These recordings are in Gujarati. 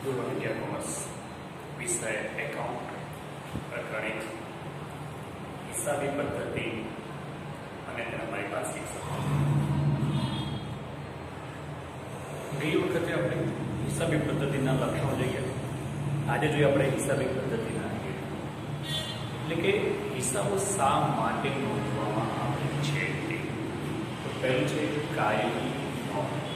ધોરણ અગિયાર કોમર્સ વિષય એકાઉન્ટ પ્રકરણિક હિસાબી પદ્ધતિ અને તેના મારી પાસે શિક્ષકો ગઈ વખતે આપણે હિસાબી પદ્ધતિના લક્ષણો જોઈએ આજે જોઈએ આપણે હિસાબી પદ્ધતિના એટલે કે હિસાબો શા માટે નોંધવામાં આવે છે પહેલું છે કાયમી નોંધ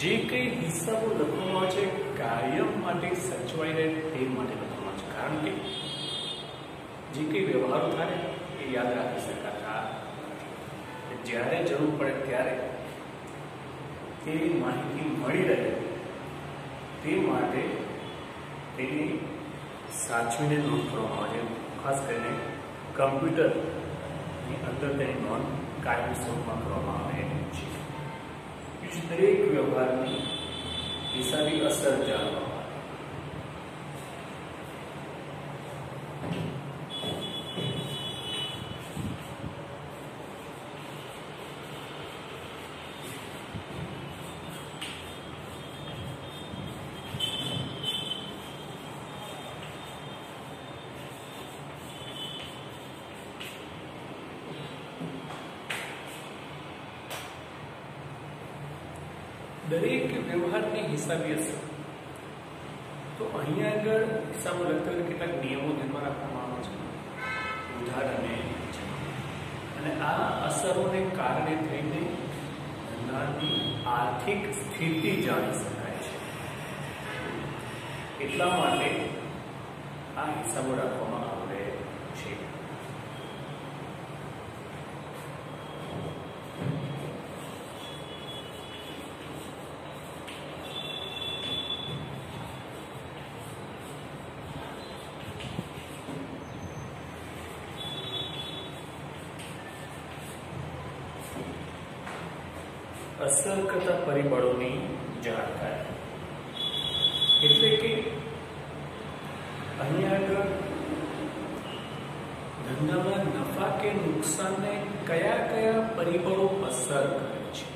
જે કંઈ હિસ્સાઓ લખવામાં છે કાયમ માટે સચવાઈ રહે તે માટે લખવામાં છે. કારણ કે જે કંઈ વ્યવહારો થાય એ યાદ રાખી શકાતા જ્યારે જરૂર પડે ત્યારે તે માહિતી મળી રહે તે માટે તેની સાચવીને નોંધ કરવામાં આવે ખાસ કરીને કમ્પ્યુટરની અંદર તેની નોંધ કાયમી સ્વરૂપમાં કરવામાં આવે છે. દરેક વ્યવહારની હિસાબી અસર જાણવામાં આવે દરેક વ્યવહારની હિસાબી અસર તો અહીંયા આગળ હિસાબો હોય કેટલાક નિયમો ધ્યાનમાં રાખવામાં આવે છે. અને અને આ અસરોને કારણે થઈને ધંધાની આર્થિક સ્થિતિ જાણી શકાય છે. એટલા માટે આ હિસાબો રાખવામાં આવે છે અસર કરતા પરિબળોની જાણકારી. એટલે કે અહીંયા આગળ ધંધામાં નફા કે નુકસાનને કયા કયા પરિબળો અસર કરે છે?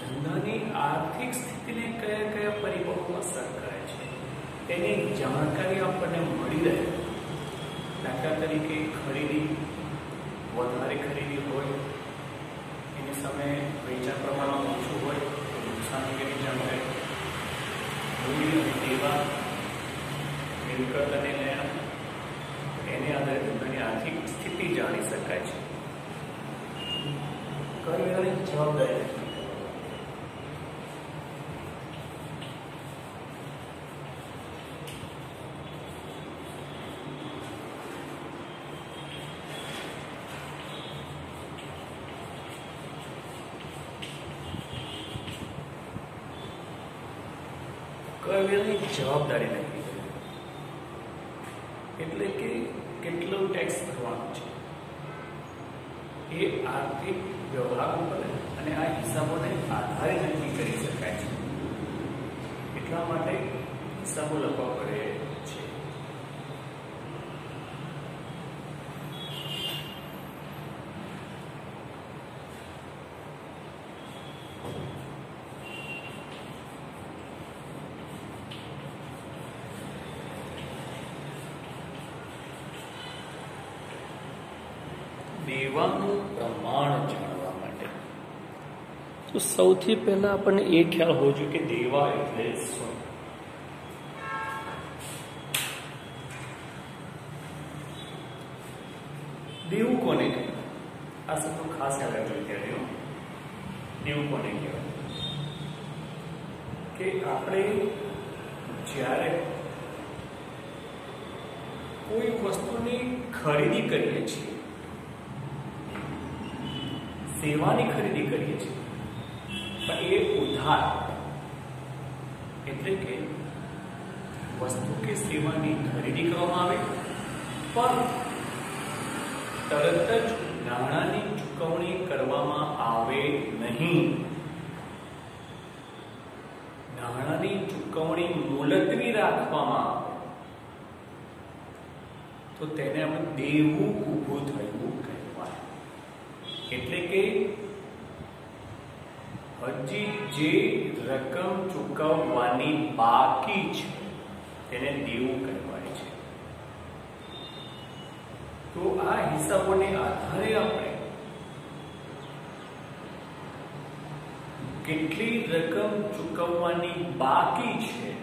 ધંધાની આર્થિક સ્થિતિને કયા કયા પરિબળો અસર કરે છે? તેની જાણકારી આપણને મળી રહે. દાખલા તરીકે ખરીદી, વધારે ખરીદી હોય એની સામે વેચાણ પ્રમાણમાં ઓછું હોય તો નુકસાન અંગેની જાણકારી મૂડી અને દેવા મિલકત અને લેણ એને આધારે ધંધાની આર્થિક સ્થિતિ જાણી શકાય છે. કઈ વેળાની જવાબદારી કરવેલની જવાબદારી કરે એટલે કે કેટલો ટેક્સ ભરવાનો છે? એ આર્થિક વ્યવહાર ઉપર અને આ હિસાબોને આધારે નક્કી કરી શકાય છે. એટલા માટે હિસાબો લખવા પડે છે દેવાનું પ્રમાણ જાણવા માટે. તો સૌથી પહેલા આપણને એ ખ્યાલ હોવો જોઈએ કે દેવા એટલે શું? દેવું કોને કહેવાય? આ શબ્દો ખાસ યાદ રાખજો વિદ્યાર્થીઓ. દેવું કોને કહેવાય? કે આપણે જ્યારે કોઈ વસ્તુની ખરીદી કરીએ છીએ સેવાની ખરીદી કરીએ છીએ. પણ એ ઉધાર એટલે કે વસ્તુ કે સેવાની ખરીદી કરવામાં આવે, પણ તરત જ નાણાંની ચૂકવણી કરવામાં આવે નહીં. નાણાંની ચૂકવણી મુલતવી રાખવામાં તો તેને આપણે દેવું ઊભું થયું એટલે કે હજી જે રકમ ચૂકવવાની બાકી છે, તેને દેવું કહેવાય છે. તો આ હિસાબોને આધારે આપણે કેટલી રકમ ચૂકવવાની બાકી છે,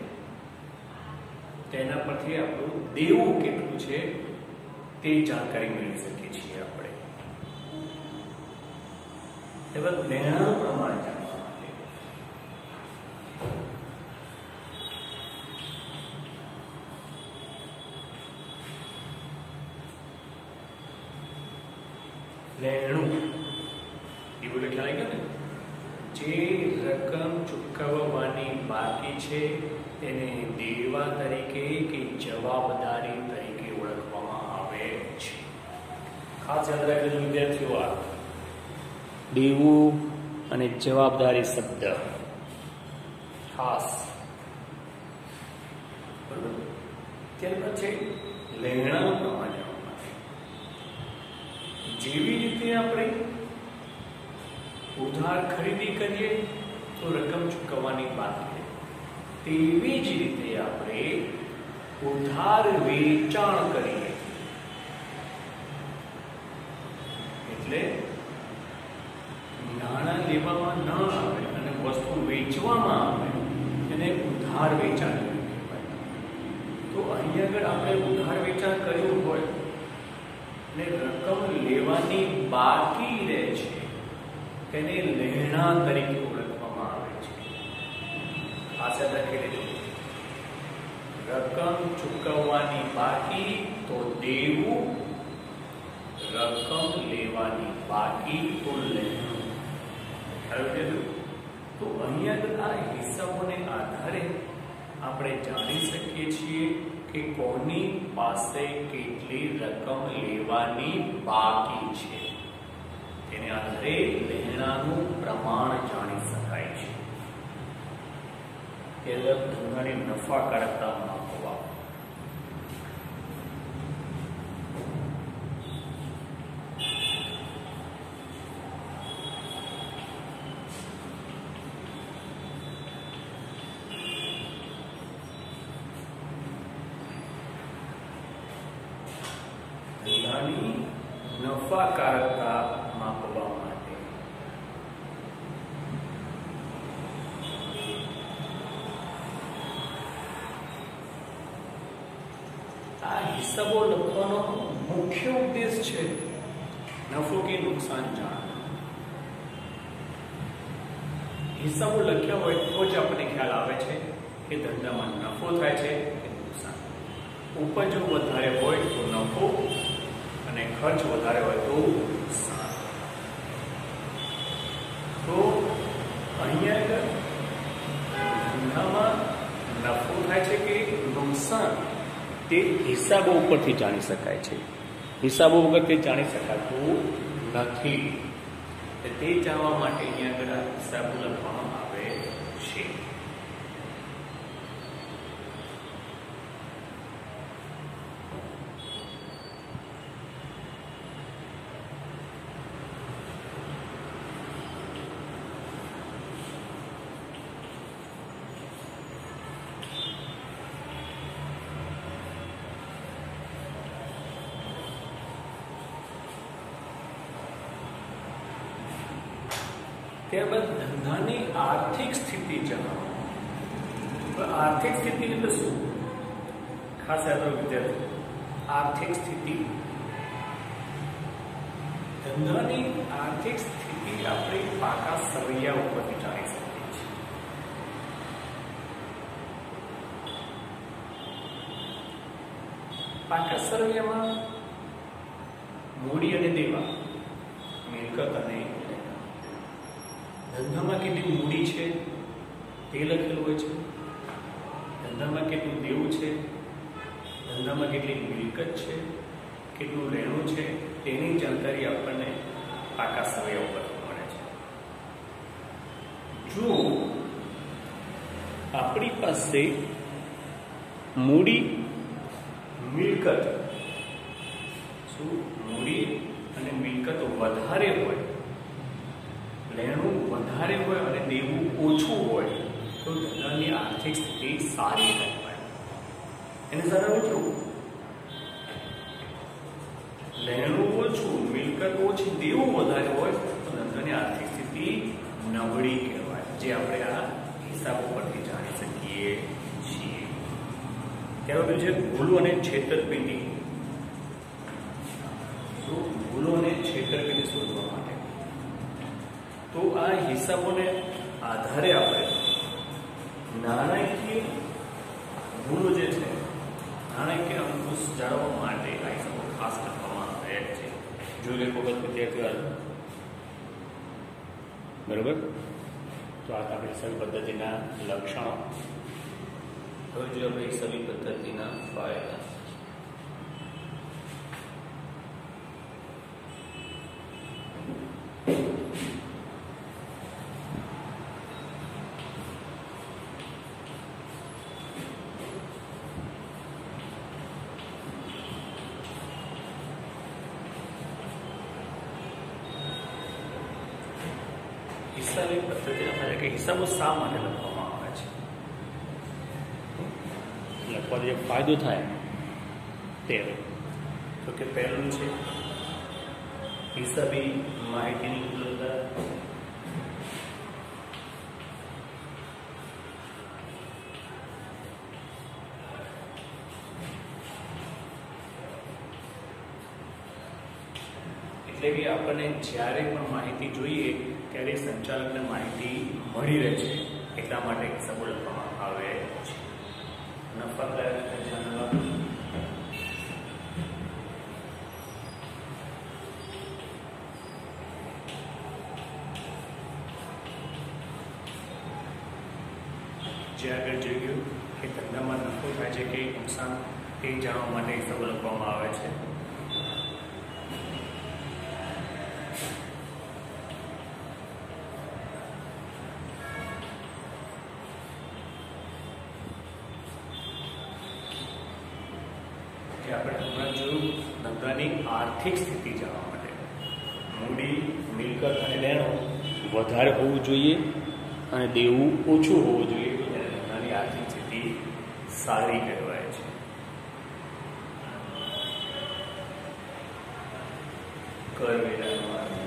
તેના પરથી આપણું દેવું કેટલું છે, તે જાણકારી મેળવી શકીએ છીએ આપણે. એવા લેણાનું પ્રમાણ લેણું એવું એટલે ખ્યાલ ને? જે રકમ ચૂકવવાની બાકી છે, તેને દેવા તરીકે કે જવાબદારી તરીકે ઓળખવામાં આવે છે. ખાસ યાદ રાખજો વિદ્યાર્થીઓ, આ દેવું અને જવાબદારી શબ્દ. ખાસ. ત્યાર જેવી રીતે આપણે ઉધાર ખરીદી કરીએ, તો રકમ ચૂકવવાની બાકી તેવી જ રીતે આપણે ઉધાર વેચાણ કરીએ એટલે નાણાં લેવામાં ન આવે અને વસ્તુ વેચવામાં આવે એને ઉધાર વેચાણ કહેવાય તો અહીં આગળ આપણે ઉધાર વેચાણ કર્યું હોય ને રકમ લેવાની બાકી રહે છે તેને લેણા તરીકે ઓળખવામાં આવે છે ખાસ લખી લેજો રકમ ચૂકવવાની બાકી તો દેવું રકમ લેવાની બાકી તો લેણું થયું તો અહીંયા આ હિસાબોને આધારે આપણે જાણી શકીએ છીએ કે કોની પાસે કેટલી રકમ લેવાની બાકી છે તેને આધારે લેણાનું પ્રમાણ જાણી શકાય છે. એટલે ધંધાની નફાકારકતા માપવા ધંધાની નફાકારકતા માપવા માટે આ હિસાબો લખવાનો મુખ્ય ઉદ્દેશ છે નફો કે નુકસાન જાણવાનો હિસાબો લખ્યા હોય તો જ આપણને ખ્યાલ આવે છે કે ધંધામાં નફો થાય છે કે નુકસાન. ઉપજ વધારે હોય તો નફો અને ખર્ચ વધારે હોય તો નુકસાન. તો અહીંયા ધંધામાં નફો થાય છે કે નુકસાન તે હિસાબો ઉપરથી જાણી શકાય છે. હિસાબો વગર તે જાણી શકાતું નથી. તે જાણવા માટે અહીંયા આગળ આ હિસાબો લખવામાં આવે છે. ત્યારબાદ ધંધાની આર્થિક સ્થિતિ જણાવો આર્થિક સ્થિતિ એટલે શું ખાસ યાદ વિદ્યાર્થી આર્થિક સ્થિતિ ધંધાની આર્થિક સ્થિતિ આપણે પાકા સરવૈયા ઉપરથી જાણી શકીએ છીએ પાકા સરવૈયામાં મૂડી અને દેવા મિલકત અને ધંધામાં કેટલી મૂડી છે? તે લખેલું હોય છે. ધંધામાં કેટલું દેવું છે? ધંધામાં કેટલી મિલકત છે? કેટલું રહેણું છે? તેની જાણકારી આપણને પાકા સમય ઉપર મળે છે. જો આપણી પાસે મૂડી, મિલકત, શું? મૂડી અને મિલકત વધારે હોય લેણું વધારે હોય અને દેવું ઓછું હોય, તો ધનની આર્થિક સ્થિતિ સારી કહેવાય એને સરળ ઓછું લેણું ઓછું, મિલકત ઓછી, દેવું વધારે હોય, તો ધંધાની આર્થિક સ્થિતિ નબળી કહેવાય. જે આપણે આ હિસાબો પરથી જાણી શકીએ છીએ. ત્યાર પછી છે, ભૂલો અને છેતરપિંડી. ભૂલો અને છેતરપિંડી શોધવા તો આ હિસાબોને આધારે આપણે નાણાકીય ભૂલો જે છે, નાણાકીય અંકુશ જાળવવા માટે આ હિસાબો ખાસ કરવામાં આવ્યા છે. જો એક વખત વિદ્યાર્થીઓ બરોબર? તો આ આપણે હિસાબી પદ્ધતિના લક્ષણો. હવે જોઈએ આપણે હિસાબી પદ્ધતિના ફાયદા. હિસાબી પદ્ધતિના કે હિસાબો શા માટે લખવામાં આવે છે? લખવાથી જે ફાયદો થાય તે તો કે પહેલું છે હિસાબી માહિતીની ઉપલબ્ધતા. એટલે કે આપણને જ્યારે પણ માહિતી જોઈએ ત્યારે સંચાલકને માહિતી મળી રહે છે, એટલા માટે સગવડ આપવામાં આવે છે. નફાકારક ખજાના જે આગળ જોઈ ગયું કે ધંધામાં નફો થાય છે કે નુકસાન, એ જાણવા માટે સગવડ આપવામાં આવે છે. જોયું આર્થિક સ્થિતિ જાણવા માટે. મૂડી, મિલકત અને દેણો વધારે હોવું જોઈએ અને દેવું ઓછું હોવું જોઈએ તો આર્થિક સ્થિતિ સારી કહેવાય છે. કરવેરાનો આધાર.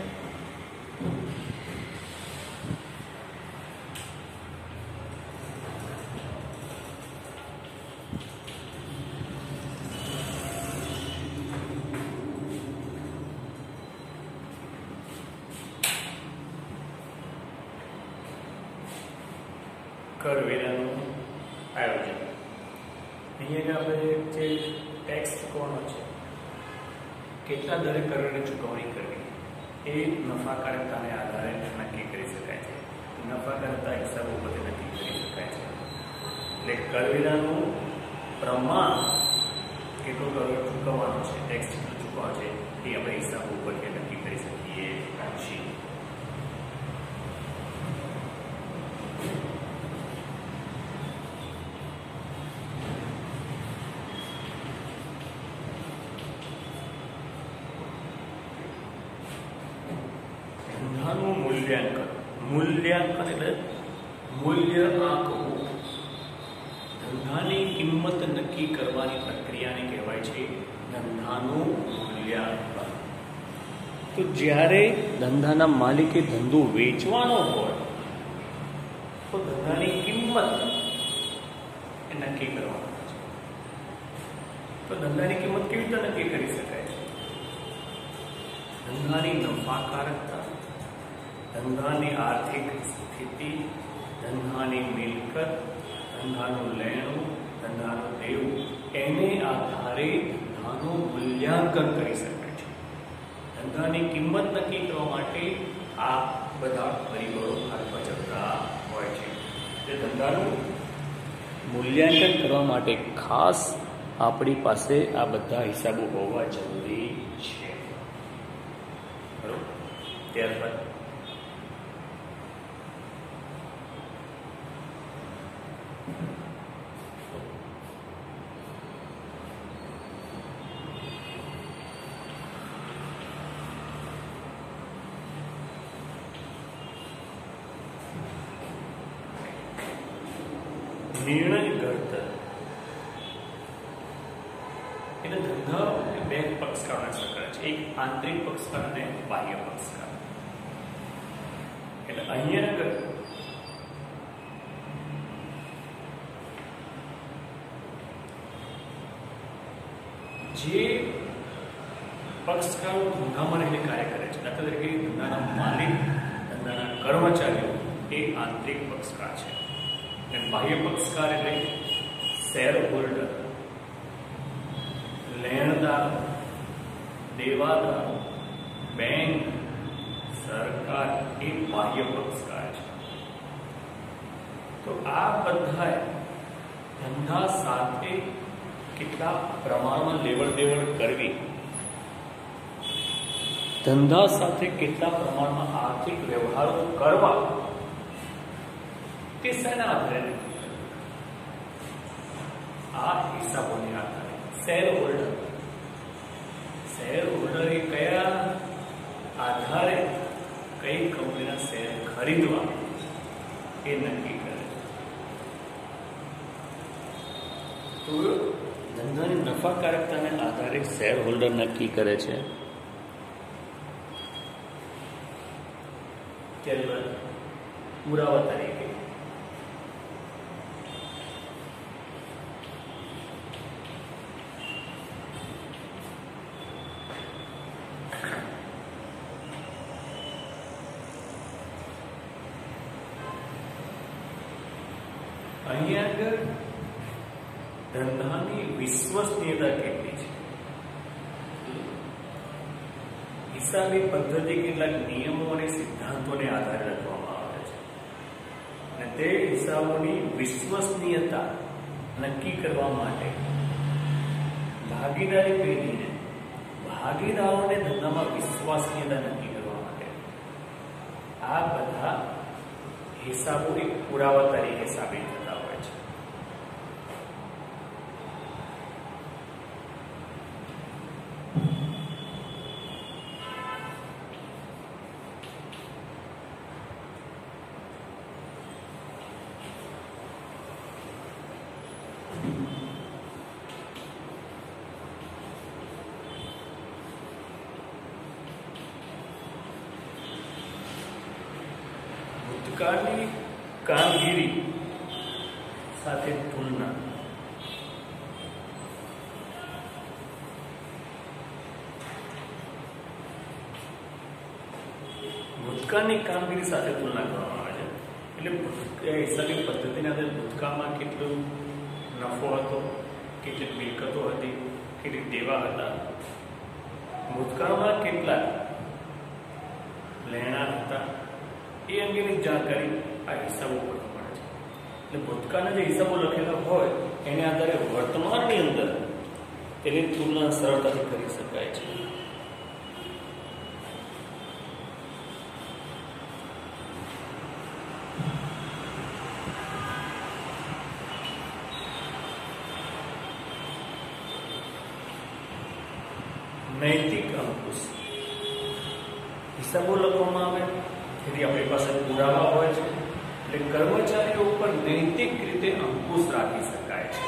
કરવેરાનું આયોજન. અહીંયા આપણે જે ટેક્સ ચૂકવવાનો છે, કેટલા દરે કરવેરાની ચૂકવણી કરવી, એ નફાકારકતાને આધારે નક્કી કરી શકાય છે. નફાકારકતા હિસાબો પરથી નક્કી કરી શકાય છે. એટલે કરવેરાનું પ્રમાણ કેટલો કરવેરો ચૂકવવાનો છે ટેક્સ કેટલું ચૂકવવાનો છે, એ આપણે હિસાબો પરથી નક્કી કરી શકીએ છીએ ધંધાનું મૂલ્યાંકન. મૂલ્યાંકન એટલે મૂલ્ય આંકવું. ધંધાની કિંમત નક્કી કરવાની પ્રક્રિયાને કહેવાય છે ધંધાનું મૂલ્યાંકન. તો જ્યારે ધંધાના માલિકે ધંધો વેચવાનો હોય, તો ધંધાની કિંમત એ નક્કી કરવાનો છે. તો ધંધાની કિંમત કેવી રીતે નક્કી કરી શકાય? ધંધાની નફાકારકતા ધંધાની આર્થિક સ્થિતિ, ધંધાની મિલકત, ધંધાનું લેણું, ધંધાનું દેવું, એને આધારે ધંધાનું મૂલ્યાંકન કરી શકાય છે. ધંધાની કિંમત નક્કી કરવા માટે આ બધા પરિબળો હાથમાં જતા હોય છે. એટલે ધંધાનું મૂલ્યાંકન કરવા માટે ખાસ આપણી પાસે આ બધા હિસાબો હોવા જરૂરી છે. બરોબર? ત્યારબાદ નિર્ણય ઘડતર. એટલે ધંધા બે પક્ષકારોને સરકાર છે. એક આંતરિક પક્ષકાર અને બાહ્ય પક્ષકાર. એટલે અહીંયા આગળ જે પક્ષકારો ધંધામાં રહીને કાર્ય કરે છે, દાખલા તરીકે ધંધાના માલિક, ધંધાના કર્મચારીઓ, એ આંતરિક પક્ષકાર છે. બાહ્ય પક્ષકાર એટલે શેર હોલ્ડર લેણદાર દેવાદાર બેંક સરકાર એ બાહ્ય પક્ષકાર છે તો આ બધાએ ધંધા સાથે કેટલા પ્રમાણમાં લેવડ દેવડ કરવી ધંધા સાથે કેટલા પ્રમાણમાં આર્થિક વ્યવહારો કરવા તે શેના આધારે આ હિસાબોને આધારે. Shareholder. શેર હોલ્ડર એ કયા આધારે કઈ કંપનીના શેર ખરીદવા એ નક્કી કરે? તો ધંધાની નફાકારકતાને આધારે શેર હોલ્ડર નક્કી કરે છે. ત્યારબાદ પુરાવા અહીંયા આગળ ધંધાની વિશ્વસનીયતા કેટલી છે? હિસાબી પદ્ધતિ કેટલાક નિયમો અને સિદ્ધાંતોને આધારે રચવામાં આવે છે. અને તે હિસાબોની વિશ્વસનીયતા નક્કી કરવા માટે ભાગીદારી પેઢીને ભાગીદારોને ધંધામાં વિશ્વસનીયતા નક્કી કરવા માટે આ બધા હિસાબો એક પુરાવા તરીકે સાબિત થતા હોય છે ભૂતકાળની કામગીરી સાથે તુલના. ભૂતકાળની કામગીરી સાથે તુલના કરવામાં આવે છે. એટલે હિસાબી પદ્ધતિના આધારે ભૂતકાળમાં કેટલો નફો હતો, કેટલી મિલકતો હતી, કેટલી દેવા હતા. ભૂતકાળમાં કેટલા લેણા હતા એ અંગેની જાણકારી આ હિસાબો પરથી મળે છે. એટલે ભૂતકાળના જે હિસાબો લખેલા હોય, એને આધારે વર્તમાનની અંદર તેની તુલના સરળતાથી કરી શકાય છે. નૈતિક અંકુશ. હિસાબો લખવામાં આવે તેથી આપણી પાસે પુરાવા હોય છે. એટલે કર્મચારીઓ ઉપર નૈતિક રીતે અંકુશ રાખી શકાય છે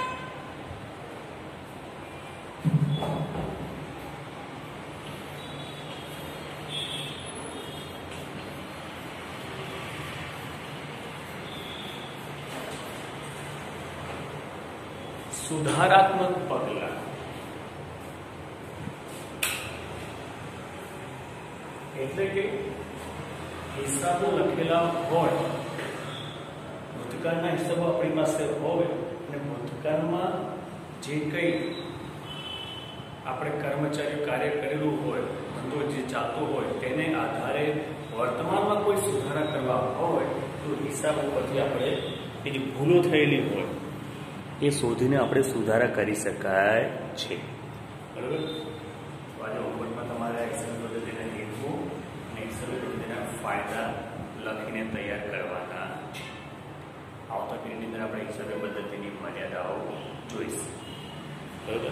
સુધારાત્મક પગલાં એટલે કે હિસાબો લખેલા હોય ભૂતકાળના હિસાબો આપણી પાસે હોય અને ભૂતકાળમાં જે કંઈ આપણે કર્મચારીઓ કાર્ય કરેલું હોય, ધંધો જે ચાલતો હોય, તેને આધારે વર્તમાનમાં કોઈ સુધારા કરવા હોય, તો હિસાબ ઉપરથી આપણે એની ભૂલો થયેલી હોય. એ શોધીને આપણે સુધારા કરી શકાય છે. બરાબર? આજે હોમવર્કમાં તમારે એક્સેલ પદ્ધતિને લીધવું અને એક્સેલ પદ્ધતિના ફાયદા લખીને તૈયાર કરવાના છે. આવતા પીરિયડની અંદર આપણે એક્સેલ પદ્ધતિની મર્યાદાઓ જોઈશું. 等等